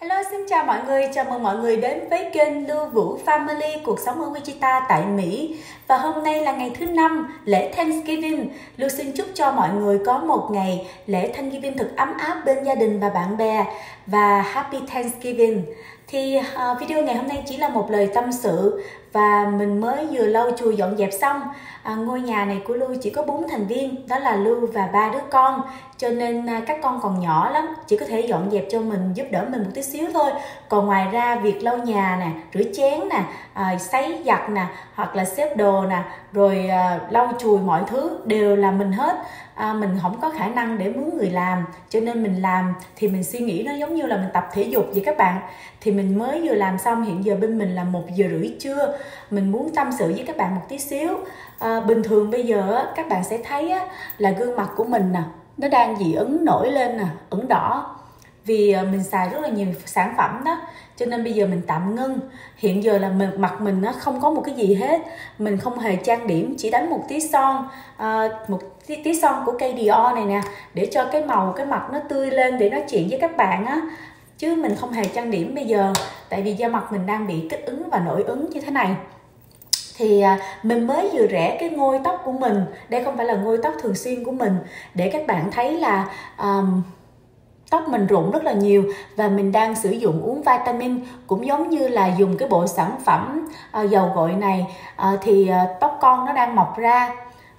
Hello, xin chào mọi người, chào mừng mọi người đến với kênh Lưu Vũ Family Cuộc sống ở Wichita tại Mỹ. Và hôm nay là ngày thứ năm, lễ Thanksgiving. Lưu xin chúc cho mọi người có một ngày lễ Thanksgiving thật ấm áp bên gia đình và bạn bè. Và Happy Thanksgiving. Thì uh, video ngày hôm nay chỉ là một lời tâm sự Và mình mới vừa lau chùi dọn dẹp xong. À, Ngôi nhà này của Lưu chỉ có bốn thành viên, đó là Lưu và ba đứa con. Cho nên à, các con còn nhỏ lắm chỉ có thể dọn dẹp cho mình giúp đỡ mình một tí xíu thôi. Còn ngoài ra việc lau nhà nè rửa chén nè à, sấy giặt nè hoặc là xếp đồ nè rồi à, lau chùi mọi thứ đều là mình hết. À, mình không có khả năng để mướn người làm cho nên mình làm thì mình suy nghĩ nó giống như là mình tập thể dục vậy các bạn. Thì mình mới vừa làm xong hiện giờ bên mình là một giờ rưỡi trưa. Mình muốn tâm sự với các bạn một tí xíu. À, bình thường bây giờ các bạn sẽ thấy là gương mặt của mình nè nó đang dị ứng nổi lên nè ửng đỏ. Vì ờ, mình xài rất là nhiều sản phẩm đó cho nên bây giờ mình tạm ngưng. Hiện giờ là mình, mặt mình nó không có một cái gì hết. Mình không hề trang điểm chỉ đánh một tí son à, một tí, tí son của cây Dior này nè để cho cái màu cái mặt nó tươi lên để nói chuyện với các bạn á. Chứ mình không hề trang điểm bây giờ tại vì da mặt mình đang bị kích ứng và nổi ứng như thế này thì à, mình mới vừa rẽ cái ngôi tóc của mình. Đây không phải là ngôi tóc thường xuyên của mình. Để các bạn thấy là um, tóc mình rụng rất là nhiều và mình đang sử dụng uống vitamin cũng giống như là dùng cái bộ sản phẩm uh, dầu gội này. Uh, thì uh, tóc con nó đang mọc ra.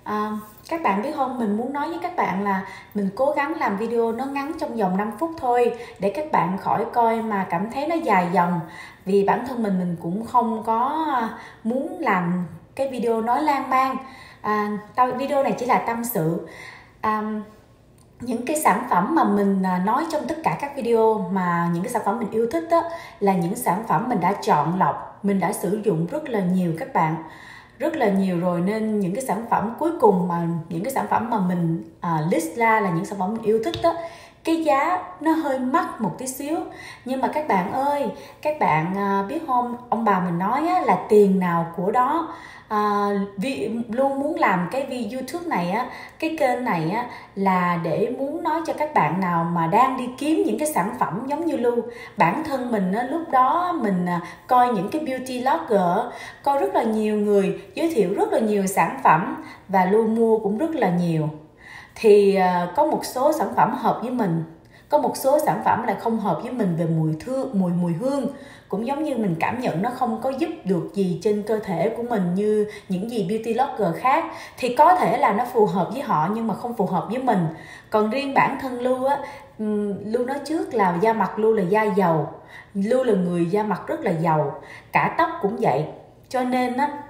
Uh, các bạn biết không mình muốn nói với các bạn là mình cố gắng làm video nó ngắn trong vòng 5 phút thôi để các bạn khỏi coi mà cảm thấy nó dài dòng. Vì bản thân mình mình cũng không có muốn làm cái video nói lan man. À, video này chỉ là tâm sự. À, những cái sản phẩm mà mình à, nói trong tất cả các video mà những cái sản phẩm mình yêu thích đó là những sản phẩm mình đã chọn lọc mình đã sử dụng rất là nhiều các bạn rất là nhiều rồi nên những cái sản phẩm cuối cùng mà những cái sản phẩm mà mình uh, list ra là những sản phẩm mình yêu thích đó cái giá nó hơi mắc một tí xíu. Nhưng mà các bạn ơi các bạn à, biết không ông bà mình nói á, là tiền nào của đó. À, vì luôn muốn làm cái video youtube này á cái kênh này á là để muốn nói cho các bạn nào mà đang đi kiếm những cái sản phẩm giống như lưu. Bản thân mình á lúc đó mình à, coi những cái beauty blogger coi rất là nhiều người giới thiệu rất là nhiều sản phẩm và lưu mua cũng rất là nhiều thì à, có một số sản phẩm hợp với mình, có một số sản phẩm lại không hợp với mình về mùi thương mùi mùi hương. Cũng giống như mình cảm nhận nó không có giúp được gì trên cơ thể của mình như những gì beauty blogger khác. Thì có thể là nó phù hợp với họ nhưng mà không phù hợp với mình. Còn riêng bản thân lưu á lưu nói trước là da mặt lưu là da dầu lưu là người da mặt rất là dầu cả tóc cũng vậy. Cho nên á,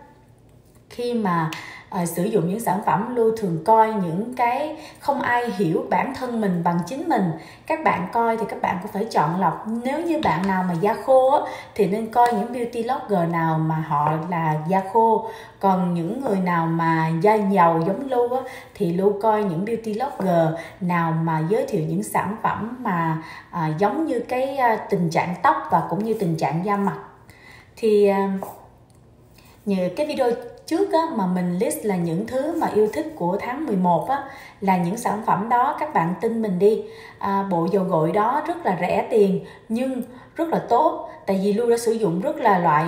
khi mà à, sử dụng những sản phẩm lưu thường coi những cái không ai hiểu bản thân mình bằng chính mình. Các bạn coi thì các bạn cũng phải chọn lọc. Nếu như bạn nào mà da khô á, thì nên coi những beauty blogger nào mà họ là da khô. Còn những người nào mà da dầu giống lưu á, thì lưu coi những beauty blogger nào mà giới thiệu những sản phẩm mà à, giống như cái à, tình trạng tóc và cũng như tình trạng da mặt. Thì à, như cái video trước á, mà mình list là những thứ mà yêu thích của tháng 11 á, là những sản phẩm đó các bạn tin mình đi. À, bộ dầu gội đó rất là rẻ tiền nhưng rất là tốt tại vì lưu đã sử dụng rất là loại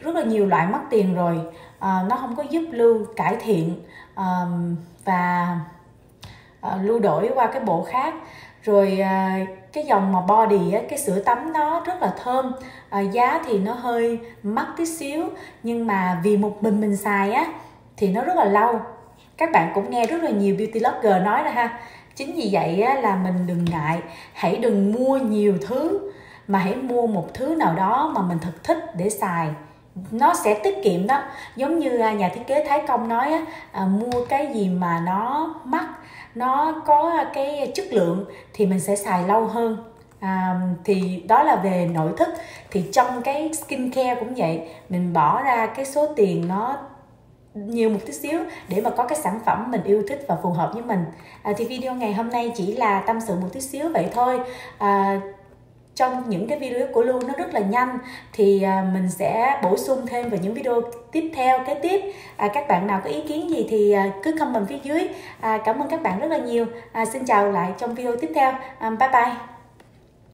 rất là nhiều loại mất tiền rồi. À, nó không có giúp lưu cải thiện à, và à, lưu đổi qua cái bộ khác. Rồi à, cái dòng mà body á, cái sữa tắm nó rất là thơm. À, giá thì nó hơi mắc tí xíu nhưng mà vì một mình mình xài á thì nó rất là lâu. Các bạn cũng nghe rất là nhiều beauty blogger nói ra ha. Chính vì vậy á, là mình đừng ngại hãy đừng mua nhiều thứ mà hãy mua một thứ nào đó mà mình thật thích để xài nó sẽ tiết kiệm đó. Giống như à, nhà thiết kế thái công nói á, à, mua cái gì mà nó mắc nó có cái chất lượng thì mình sẽ xài lâu hơn. À, thì đó là về nội thức thì trong cái skin care cũng vậy mình bỏ ra cái số tiền nó nhiều một tí xíu để mà có cái sản phẩm mình yêu thích và phù hợp với mình. À, thì video ngày hôm nay chỉ là tâm sự một tí xíu vậy thôi. À, trong những cái video của lu nó rất là nhanh thì à, mình sẽ bổ sung thêm vào những video tiếp theo kế tiếp. À, các bạn nào có ý kiến gì thì à, cứ comment phía dưới. À, cảm ơn các bạn rất là nhiều. À, xin chào lại trong video tiếp theo. À, bye bye.